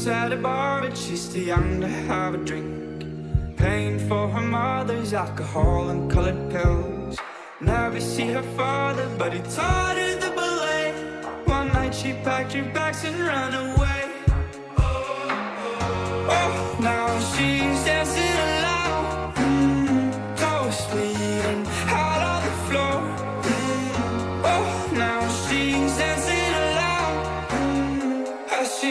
works at a bar, but she's too young to have a drink. Paying for her mother's alcohol and colored pills. Never see her father, but he taught her the ballet. One night she packed her bags and ran away. Oh, now she's dancing alone. Out on the floor. Oh, now she's dancing alone. Mm, mm, oh, mm, she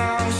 lost